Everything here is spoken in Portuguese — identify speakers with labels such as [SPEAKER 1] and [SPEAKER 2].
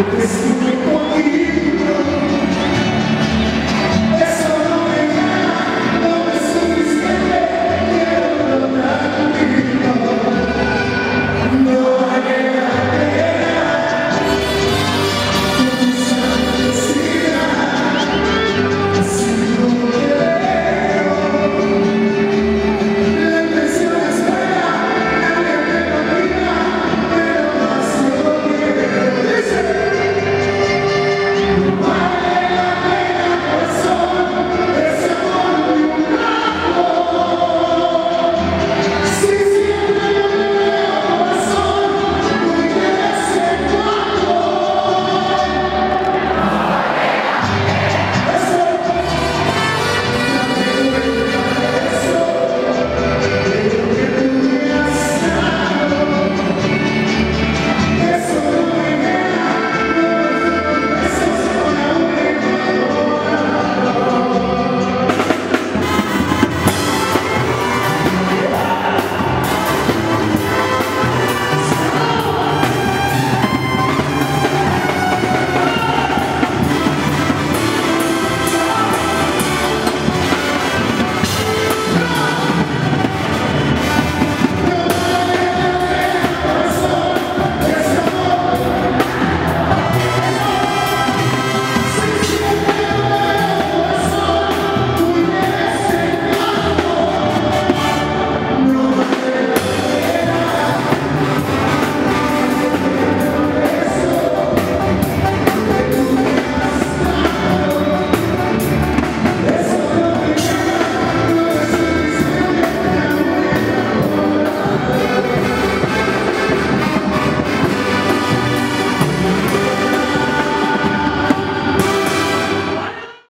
[SPEAKER 1] acontecido em tua.